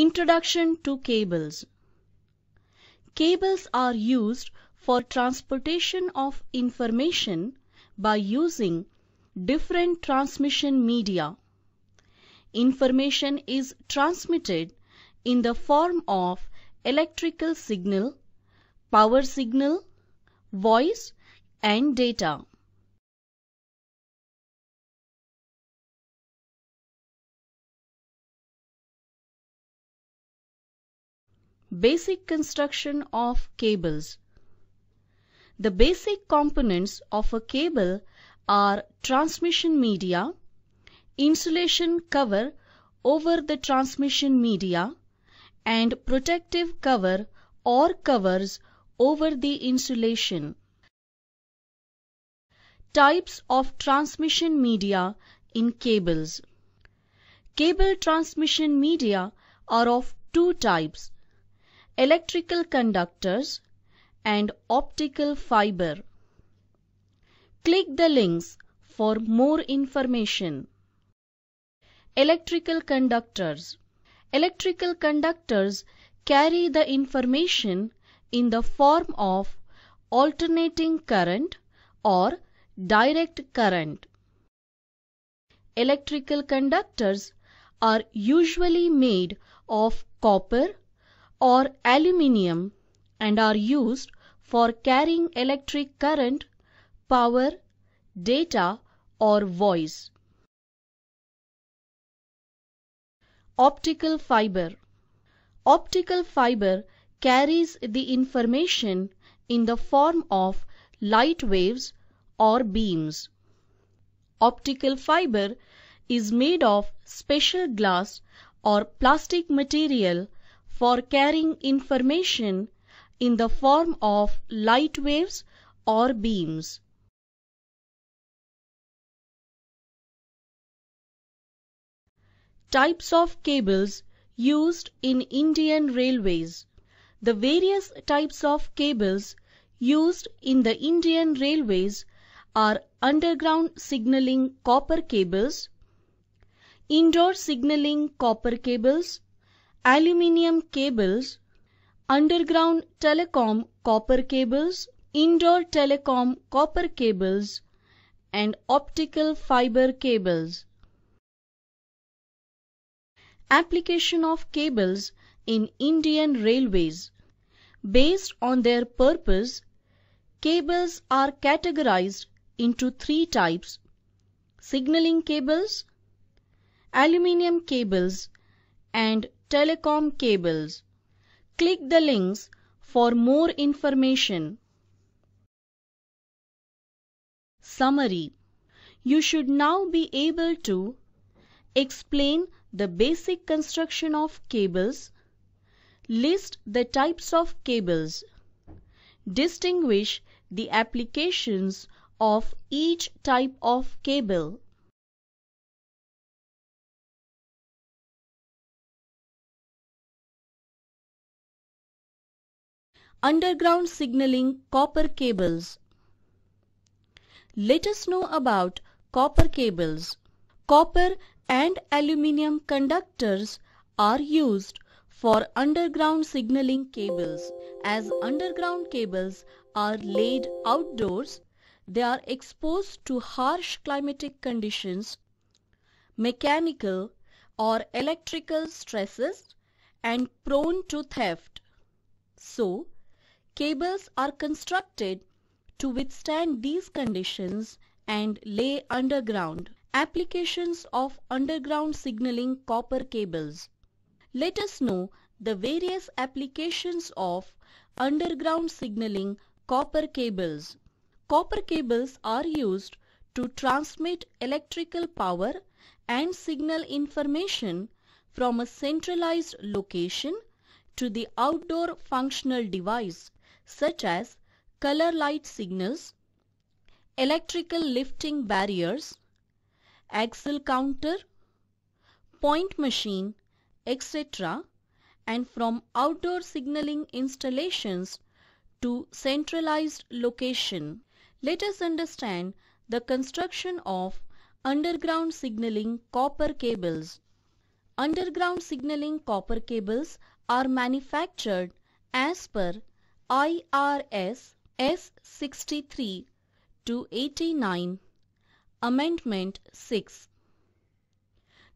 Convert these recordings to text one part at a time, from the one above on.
Introduction to cables. Cables are used for transportation of information by using different transmission media. Information is transmitted in the form of electrical signal, power signal, voice and data. Basic construction of cables. The basic components of a cable are transmission media, insulation cover over the transmission media, and protective cover or covers over the insulation. Types of transmission media in cables. Cable transmission media are of two types electrical conductors and optical fiber. Click the links for more information. Electrical conductors. Electrical conductors carry the information in the form of alternating current or direct current. Electrical conductors are usually made of copper or aluminium and are used for carrying electric current, power, data or voice. Optical fiber Optical fiber carries the information in the form of light waves or beams. Optical fiber is made of special glass or plastic material for carrying information in the form of light waves or beams. Types of cables used in Indian Railways The various types of cables used in the Indian Railways are underground signalling copper cables, indoor signalling copper cables, aluminium cables, underground telecom copper cables, indoor telecom copper cables, and optical fiber cables. Application of cables in Indian Railways Based on their purpose, cables are categorized into three types signaling cables, aluminium cables, and telecom cables. Click the links for more information. Summary You should now be able to explain the basic construction of cables, list the types of cables, distinguish the applications of each type of cable. Underground signaling copper cables. Let us know about copper cables. Copper and aluminium conductors are used for underground signaling cables. As underground cables are laid outdoors, they are exposed to harsh climatic conditions, mechanical or electrical stresses and prone to theft. So, Cables are constructed to withstand these conditions and lay underground. Applications of underground signaling copper cables. Let us know the various applications of underground signaling copper cables. Copper cables are used to transmit electrical power and signal information from a centralized location to the outdoor functional device such as color light signals, electrical lifting barriers, axle counter, point machine, etc. and from outdoor signaling installations to centralized location. Let us understand the construction of underground signaling copper cables. underground signaling copper cables are manufactured as per IRS S63 to 89 Amendment 6.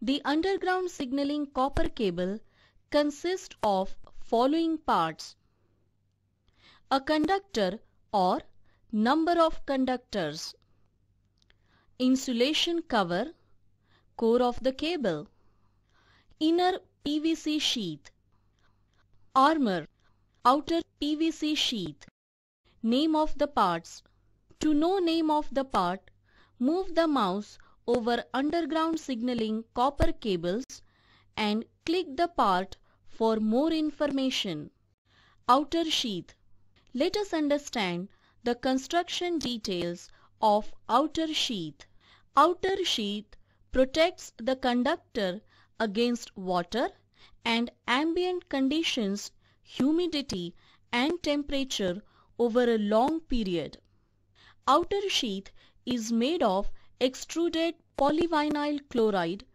The underground signaling copper cable consists of following parts. A conductor or number of conductors. Insulation cover, core of the cable. Inner PVC sheath. Armor, outer PVC sheath. Name of the parts. To know name of the part, move the mouse over underground signaling copper cables and click the part for more information. Outer sheath. Let us understand the construction details of outer sheath. Outer sheath protects the conductor against water and ambient conditions, humidity and temperature over a long period. Outer sheath is made of extruded polyvinyl chloride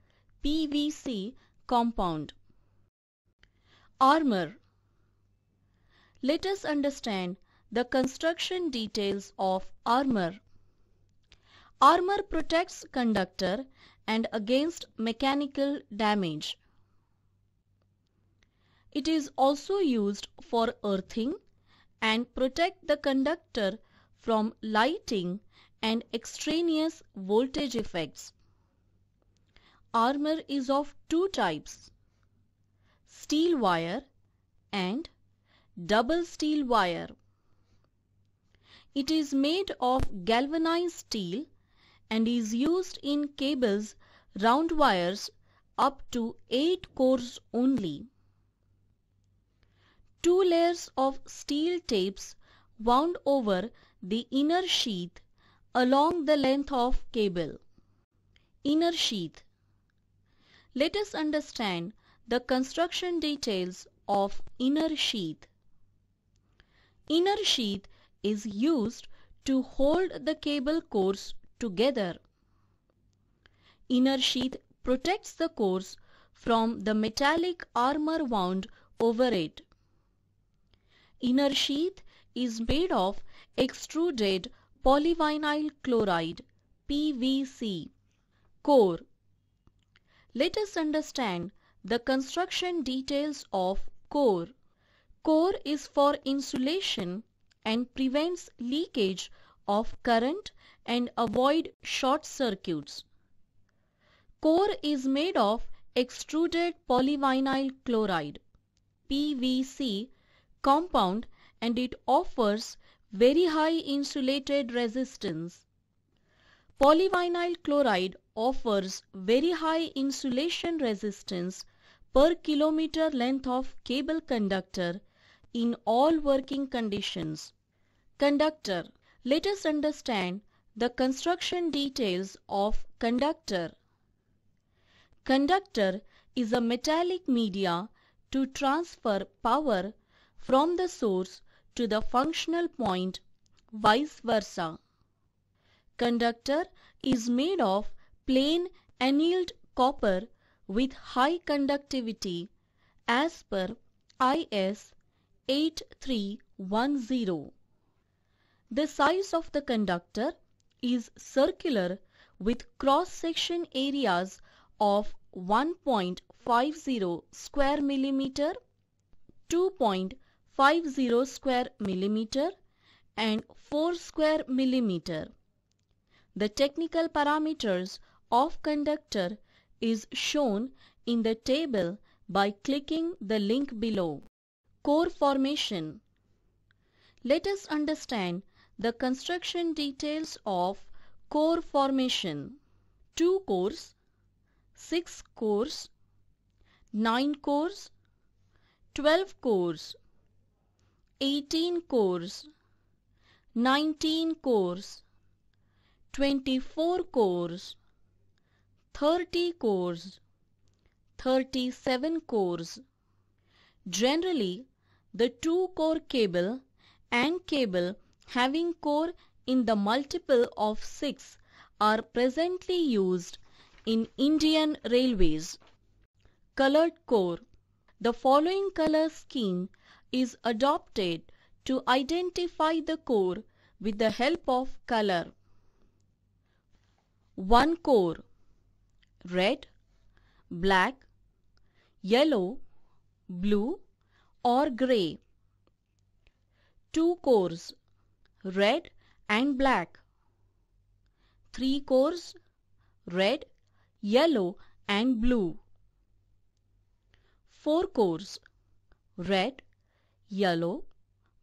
PVC compound. Armor Let us understand the construction details of armor. Armor protects conductor and against mechanical damage. It is also used for earthing and protect the conductor from lighting and extraneous voltage effects. Armor is of two types, steel wire and double steel wire. It is made of galvanized steel and is used in cables round wires up to 8 cores only. Two layers of steel tapes wound over the inner sheath along the length of cable. Inner sheath. Let us understand the construction details of inner sheath. Inner sheath is used to hold the cable cores together. Inner sheath protects the cores from the metallic armor wound over it. Inner sheath is made of extruded polyvinyl chloride PVC. Core Let us understand the construction details of core. Core is for insulation and prevents leakage of current and avoid short circuits. Core is made of extruded polyvinyl chloride PVC compound and it offers very high insulated resistance. Polyvinyl chloride offers very high insulation resistance per kilometer length of cable conductor in all working conditions. Conductor. Let us understand the construction details of conductor. Conductor is a metallic media to transfer power from the source to the functional point, vice versa. Conductor is made of plain annealed copper with high conductivity as per IS 8310. The size of the conductor is circular with cross-section areas of 1.50 square millimeter, 2.50 square millimeter and 4 square millimeter. The technical parameters of conductor is shown in the table by clicking the link below. Core formation. Let us understand the construction details of core formation. 2 cores, 6 cores, 9 cores, 12 cores, 18 cores, 19 cores, 24 cores, 30 cores, 37 cores. Generally, the two-core cable and cable having core in the multiple of 6 are presently used in Indian railways. Colored core. The following color scheme is adopted to identify the core with the help of color. 1 core red, black, yellow, blue or grey. 2 cores red and black. 3 cores red, yellow and blue. 4 cores red, yellow,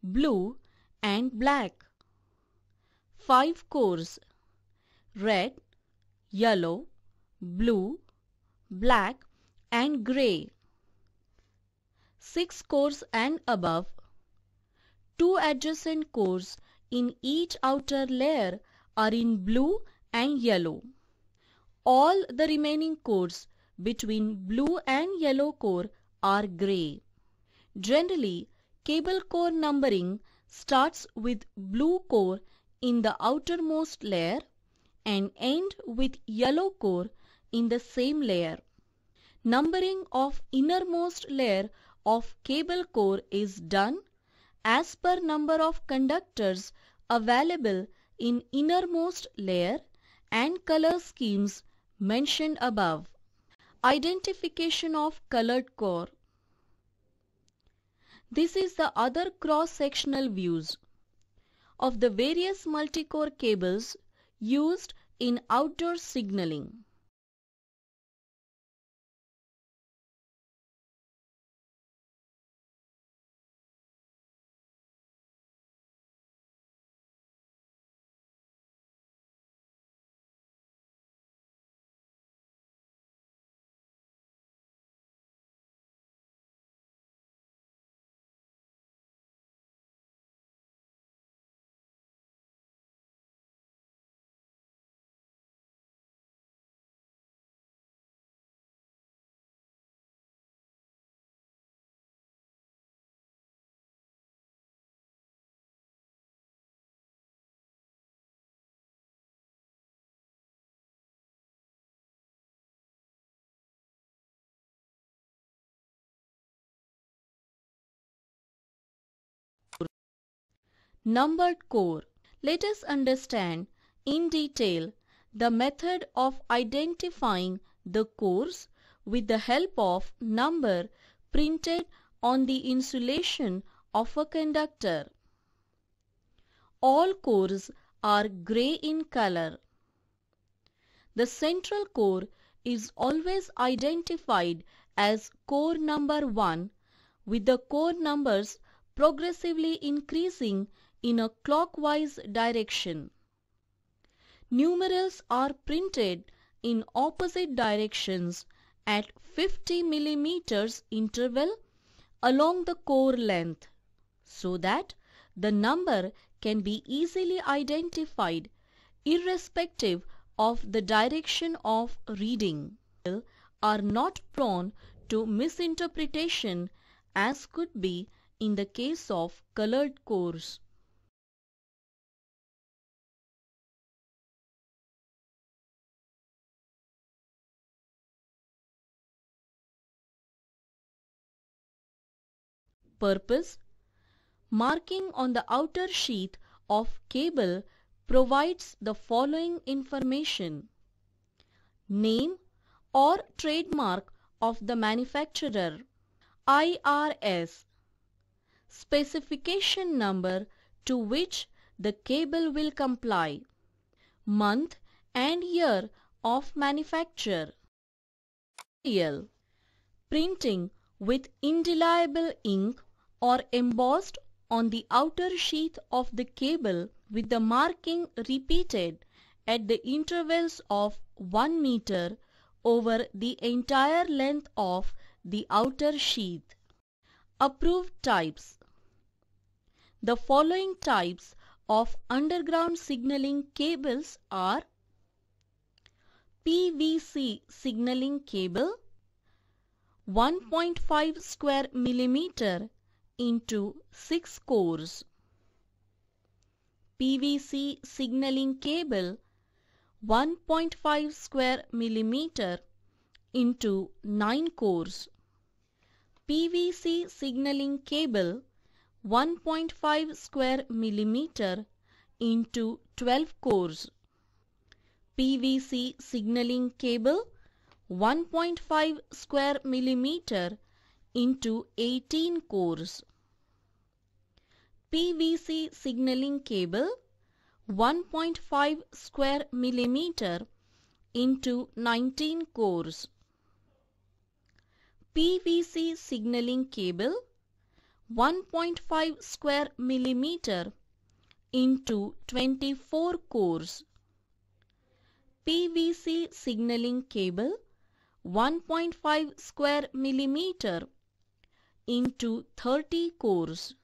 blue and black. 5 cores red, yellow, blue, black and grey. 6 cores and above. Two adjacent cores in each outer layer are in blue and yellow. All the remaining cores between blue and yellow core are grey. Generally, cable core numbering starts with blue core in the outermost layer and end with yellow core in the same layer. Numbering of innermost layer of cable core is done as per number of conductors available in innermost layer and color schemes mentioned above. Identification of colored core. This is the other cross-sectional views of the various multi-core cables used in outdoor signaling. Numbered core. Let us understand in detail the method of identifying the cores with the help of number printed on the insulation of a conductor. All cores are grey in color. The central core is always identified as core number 1 with the core numbers progressively increasing in a clockwise direction. Numerals are printed in opposite directions at 50 mm interval along the core length so that the number can be easily identified irrespective of the direction of reading are not prone to misinterpretation as could be in the case of colored cores. Purpose Marking on the outer sheath of cable provides the following information. Name or trademark of the manufacturer. IRS Specification number to which the cable will comply. Month and year of manufacture. Printing with indelible ink or embossed on the outer sheath of the cable with the marking repeated at the intervals of 1 meter over the entire length of the outer sheath. Approved types The following types of underground signaling cables are PVC signaling cable 1.5 square millimeter into 6 cores. PVC signaling cable 1.5 square millimeter into 9 cores. PVC signaling cable 1.5 square millimeter into 12 cores. PVC signaling cable 1.5 square millimeter into 18 cores. PVC signaling cable 1.5 square millimeter into 19 cores. PVC signaling cable 1.5 square millimeter into 24 cores. PVC signaling cable 1.5 square millimeter into 30 cores.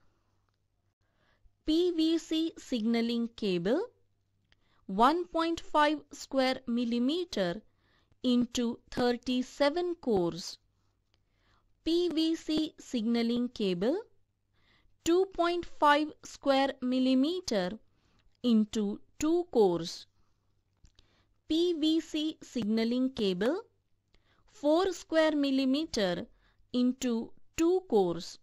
PVC signaling cable 1.5 square millimeter into 37 cores. PVC signaling cable 2.5 square millimeter into 2 cores. PVC signaling cable 4 square millimeter into 2 cores.